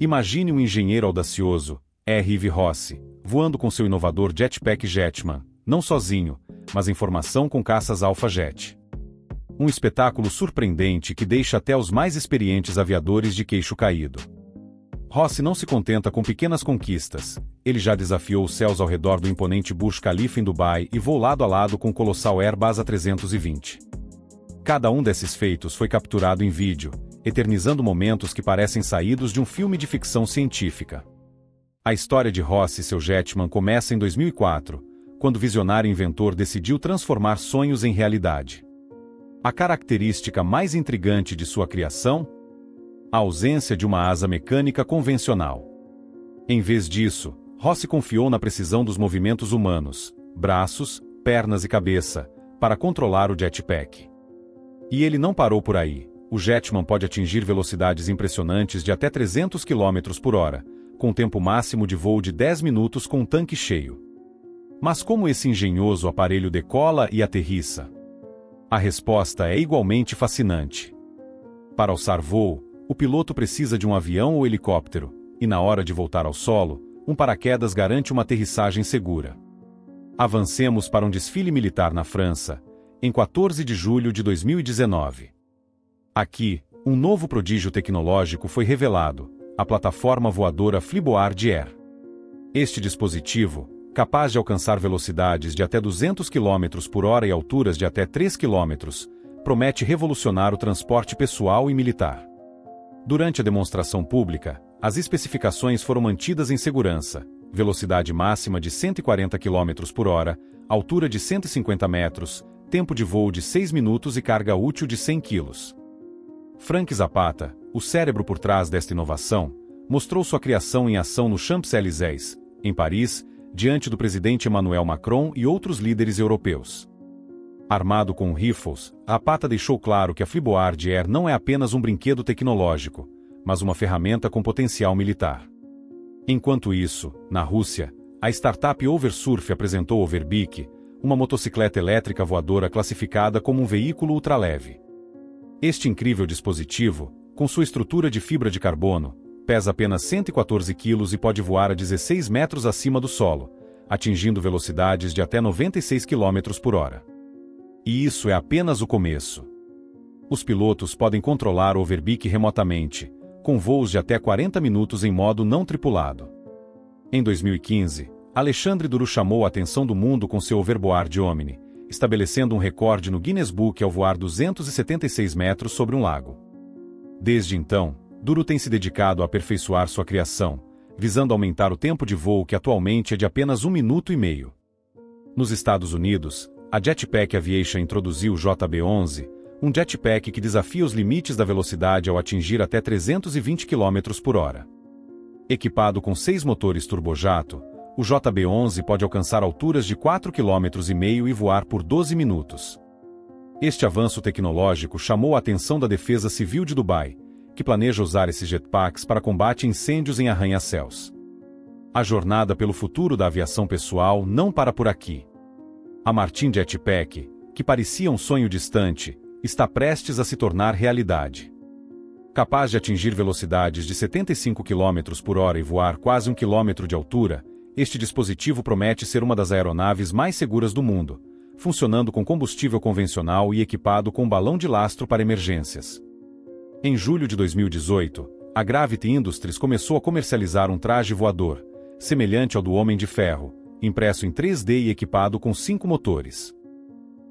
Imagine um engenheiro audacioso, R. Rossi, voando com seu inovador jetpack Jetman, não sozinho, mas em formação com caças Alpha Jet. Um espetáculo surpreendente que deixa até os mais experientes aviadores de queixo caído. Rossi não se contenta com pequenas conquistas. Ele já desafiou os céus ao redor do imponente Burj Khalifa em Dubai e voou lado a lado com o colossal Airbus A320. Cada um desses feitos foi capturado em vídeo, eternizando momentos que parecem saídos de um filme de ficção científica. A história de Rossi e seu Jetman começa em 2004, quando o visionário inventor decidiu transformar sonhos em realidade. A característica mais intrigante de sua criação? A ausência de uma asa mecânica convencional. Em vez disso, Rossi confiou na precisão dos movimentos humanos, braços, pernas e cabeça, para controlar o jetpack. E ele não parou por aí. O Jetman pode atingir velocidades impressionantes de até 300 km por hora, com tempo máximo de voo de 10 minutos com um tanque cheio. Mas como esse engenhoso aparelho decola e aterrissa? A resposta é igualmente fascinante. Para alçar voo, o piloto precisa de um avião ou helicóptero, e na hora de voltar ao solo, um paraquedas garante uma aterrissagem segura. Avancemos para um desfile militar na França, em 14 de julho de 2019. Aqui, um novo prodígio tecnológico foi revelado, a plataforma voadora Fliboard Air. Este dispositivo, capaz de alcançar velocidades de até 200 km por hora e alturas de até 3 km, promete revolucionar o transporte pessoal e militar. Durante a demonstração pública, as especificações foram mantidas em segurança, velocidade máxima de 140 km por hora, altura de 150 metros, tempo de voo de 6 minutos e carga útil de 100 kg. Frank Zapata, o cérebro por trás desta inovação, mostrou sua criação em ação no Champs-Élysées, em Paris, diante do presidente Emmanuel Macron e outros líderes europeus. Armado com rifles, Zapata deixou claro que a Fliboard Air não é apenas um brinquedo tecnológico, mas uma ferramenta com potencial militar. Enquanto isso, na Rússia, a startup Oversurf apresentou Overbeek, uma motocicleta elétrica voadora classificada como um veículo ultraleve. Este incrível dispositivo, com sua estrutura de fibra de carbono, pesa apenas 114 kg e pode voar a 16 metros acima do solo, atingindo velocidades de até 96 km por hora. E isso é apenas o começo. Os pilotos podem controlar o Overbeek remotamente, com voos de até 40 minutos em modo não tripulado. Em 2015, Alexandre Duru chamou a atenção do mundo com seu Overboard Omni, estabelecendo um recorde no Guinness Book ao voar 276 metros sobre um lago. Desde então, Duro tem se dedicado a aperfeiçoar sua criação, visando aumentar o tempo de voo que atualmente é de apenas um minuto e meio. Nos Estados Unidos, a Jetpack Aviation introduziu o JB-11, um jetpack que desafia os limites da velocidade ao atingir até 320 km por hora. Equipado com seis motores turbojato, o JB-11 pode alcançar alturas de 4,5 km e voar por 12 minutos. Este avanço tecnológico chamou a atenção da Defesa Civil de Dubai, que planeja usar esses jetpacks para combate incêndios em arranha-céus. A jornada pelo futuro da aviação pessoal não para por aqui. A Martin Jetpack, que parecia um sonho distante, está prestes a se tornar realidade. Capaz de atingir velocidades de 75 km por hora e voar quase um quilômetro de altura, este dispositivo promete ser uma das aeronaves mais seguras do mundo, funcionando com combustível convencional e equipado com balão de lastro para emergências. Em julho de 2018, a Gravity Industries começou a comercializar um traje voador, semelhante ao do Homem de Ferro, impresso em 3D e equipado com cinco motores.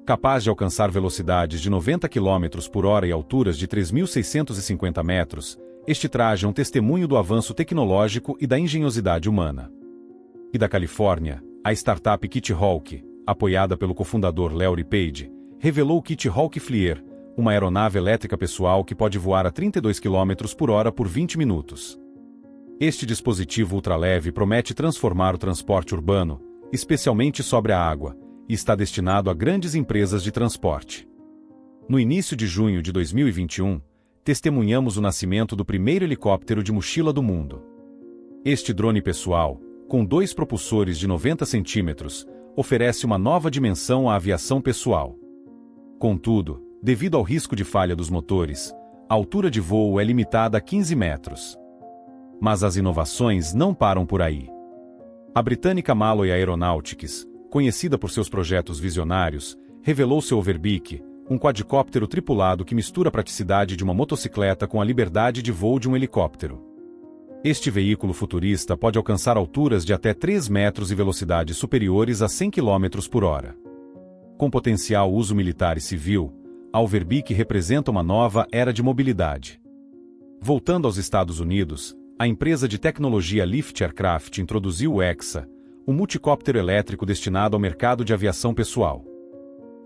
Capaz de alcançar velocidades de 90 km por hora e alturas de 3.650 metros, este traje é um testemunho do avanço tecnológico e da engenhosidade humana da Califórnia, a startup Kitty apoiada pelo cofundador Larry Page, revelou o Kitty Hawk Flier, uma aeronave elétrica pessoal que pode voar a 32 km por hora por 20 minutos. Este dispositivo ultraleve promete transformar o transporte urbano, especialmente sobre a água, e está destinado a grandes empresas de transporte. No início de junho de 2021, testemunhamos o nascimento do primeiro helicóptero de mochila do mundo. Este drone pessoal, com dois propulsores de 90 centímetros, oferece uma nova dimensão à aviação pessoal. Contudo, devido ao risco de falha dos motores, a altura de voo é limitada a 15 metros. Mas as inovações não param por aí. A britânica Malloy Aeronautics, conhecida por seus projetos visionários, revelou seu Overbeak, um quadricóptero tripulado que mistura a praticidade de uma motocicleta com a liberdade de voo de um helicóptero. Este veículo futurista pode alcançar alturas de até 3 metros e velocidades superiores a 100 km por hora. Com potencial uso militar e civil, a Overbeek representa uma nova era de mobilidade. Voltando aos Estados Unidos, a empresa de tecnologia Lift Aircraft introduziu o EXA, um multicóptero elétrico destinado ao mercado de aviação pessoal.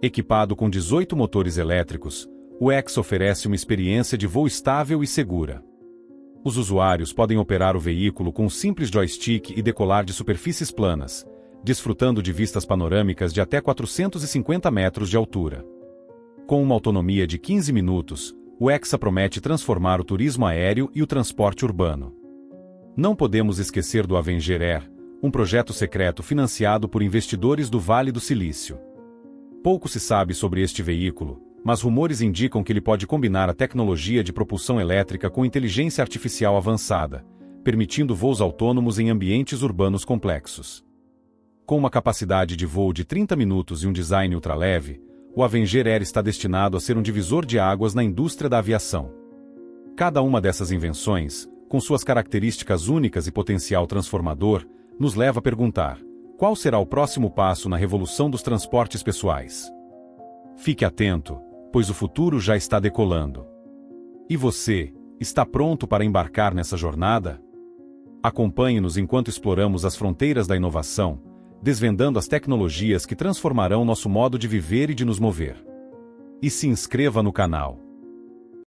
Equipado com 18 motores elétricos, o EXA oferece uma experiência de voo estável e segura. Os usuários podem operar o veículo com um simples joystick e decolar de superfícies planas, desfrutando de vistas panorâmicas de até 450 metros de altura. Com uma autonomia de 15 minutos, o Hexa promete transformar o turismo aéreo e o transporte urbano. Não podemos esquecer do Avenger Air, um projeto secreto financiado por investidores do Vale do Silício. Pouco se sabe sobre este veículo, mas rumores indicam que ele pode combinar a tecnologia de propulsão elétrica com inteligência artificial avançada, permitindo voos autônomos em ambientes urbanos complexos. Com uma capacidade de voo de 30 minutos e um design ultraleve, o Avenger Air está destinado a ser um divisor de águas na indústria da aviação. Cada uma dessas invenções, com suas características únicas e potencial transformador, nos leva a perguntar: qual será o próximo passo na revolução dos transportes pessoais? Fique atento, pois o futuro já está decolando. E você, está pronto para embarcar nessa jornada? Acompanhe-nos enquanto exploramos as fronteiras da inovação, desvendando as tecnologias que transformarão nosso modo de viver e de nos mover. E se inscreva no canal.